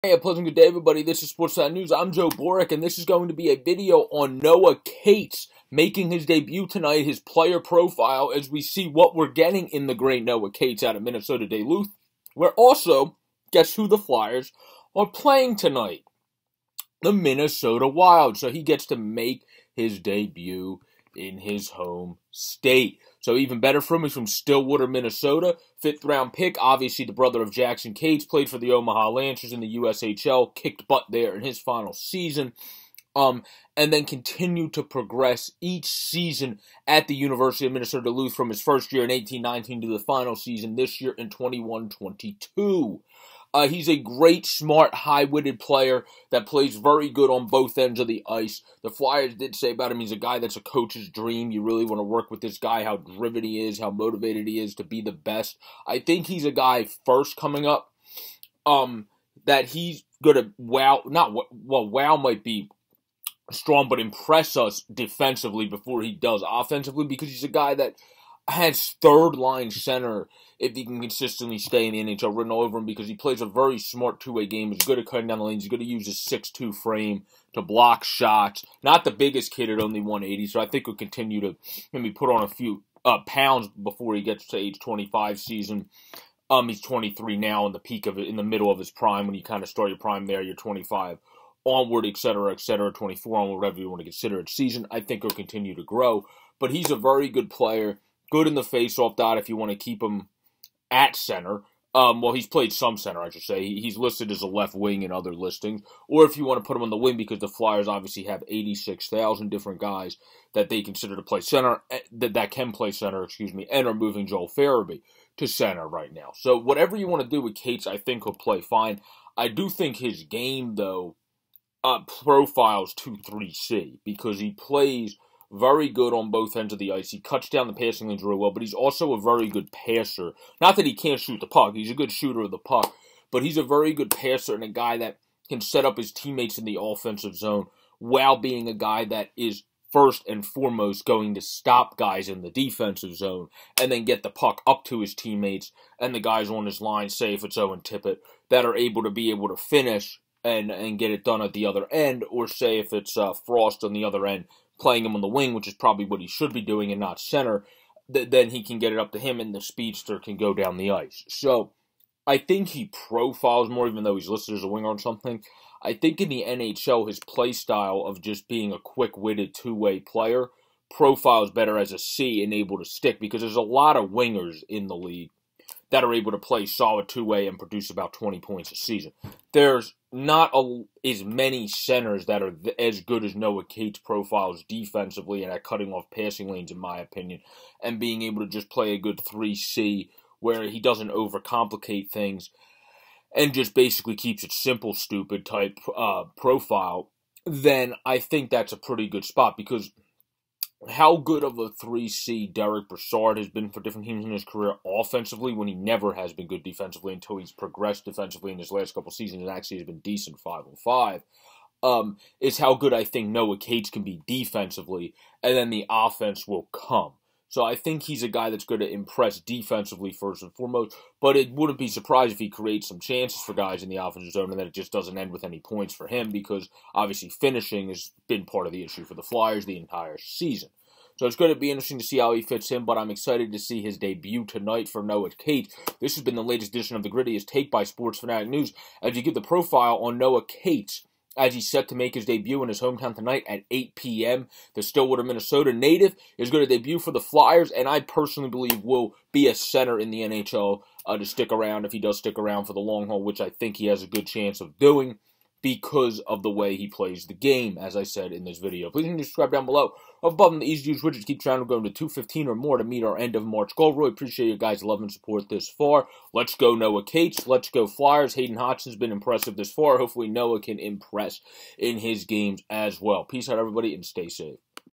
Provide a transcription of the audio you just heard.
Hey, a pleasant good day, everybody. This is Sportsline News. I'm Joe Boric, and this is going to be a video on Noah Cates making his debut tonight, his player profile, as we see what we're getting in the great Noah Cates out of Minnesota Duluth. Where also, guess who the Flyers are playing tonight? The Minnesota Wild. So he gets to make his debut in his home state. So even better for him, he's from Stillwater, Minnesota. Fifth round pick, obviously the brother of Jackson Cates, played for the Omaha Lancers in the USHL, kicked butt there in his final season. Um, and then continue to progress each season at the University of Minnesota Duluth from his first year in 1819 to the final season this year in 21 22. Uh, he's a great, smart, high-witted player that plays very good on both ends of the ice. The Flyers did say about him he's a guy that's a coach's dream. You really want to work with this guy, how driven he is, how motivated he is to be the best. I think he's a guy first coming up um, that he's going to wow, not well, wow might be strong, but impress us defensively before he does offensively because he's a guy that – has third line center if he can consistently stay in the NHL written all over him because he plays a very smart two way game. He's good at cutting down the lanes. He's good to use his six two frame to block shots. Not the biggest kid at only 180, so I think he'll continue to maybe put on a few uh, pounds before he gets to age 25 season. Um, he's 23 now in the peak of it, in the middle of his prime. When you kind of start your prime there, you're 25 onward, etc., etc., 24 on whatever you want to consider it season. I think he'll continue to grow, but he's a very good player good in the faceoff dot if you want to keep him at center. Um, well, he's played some center, I should say. He's listed as a left wing in other listings. Or if you want to put him on the wing, because the Flyers obviously have 86,000 different guys that they consider to play center, eh, that, that can play center, excuse me, and are moving Joel Farabee to center right now. So whatever you want to do with Cates, I think he'll play fine. I do think his game, though, uh, profiles 2-3C, because he plays – very good on both ends of the ice. He cuts down the passing lanes really well, but he's also a very good passer. Not that he can't shoot the puck, he's a good shooter of the puck, but he's a very good passer and a guy that can set up his teammates in the offensive zone while being a guy that is first and foremost going to stop guys in the defensive zone and then get the puck up to his teammates and the guys on his line, say if it's Owen Tippett, that are able to be able to finish and and get it done at the other end, or say if it's uh, Frost on the other end, playing him on the wing, which is probably what he should be doing and not center, th- then he can get it up to him and the speedster can go down the ice. So I think he profiles more, even though he's listed as a winger or something. I think in the NHL, his play style of just being a quick witted two way player profiles better as a C and able to stick because there's a lot of wingers in the league that are able to play solid two way and produce about 20 points a season. There's not a, as many centers that are as good as Noah Cates profiles defensively and at cutting off passing lanes, in my opinion, and being able to just play a good 3C where he doesn't overcomplicate things and just basically keeps it simple, stupid type uh, profile, then I think that's a pretty good spot because how good of a 3C Derek Brassard has been for different teams in his career offensively when he never has been good defensively until he's progressed defensively in his last couple seasons and actually has been decent 5 on 5. Um, is how good I think Noah Cates can be defensively, and then the offense will come. So I think he's a guy that's going to impress defensively first and foremost. But it wouldn't be surprised if he creates some chances for guys in the offensive zone and that it just doesn't end with any points for him because obviously finishing has been part of the issue for the Flyers the entire season. So it's going to be interesting to see how he fits in, but I'm excited to see his debut tonight for Noah Cates. This has been the latest edition of the Grittiest Take by Sports Phanatic News as you get the profile on Noah Cates as he's set to make his debut in his hometown tonight at 8 p.m. The Stillwater, Minnesota native is going to debut for the Flyers, and I personally believe will be a center in the NHL uh, to stick around if he does stick around for the long haul, which I think he has a good chance of doing because of the way he plays the game, as I said in this video. Please subscribe down below. Above the easy to use widgets, keep trying to go to 215 or more to meet our end of March goal. Really appreciate you guys' love and support this far. Let's go Noah Cates. Let's go Flyers. Hayden Hodgson's been impressive this far. Hopefully Noah can impress in his games as well. Peace out, everybody, and stay safe.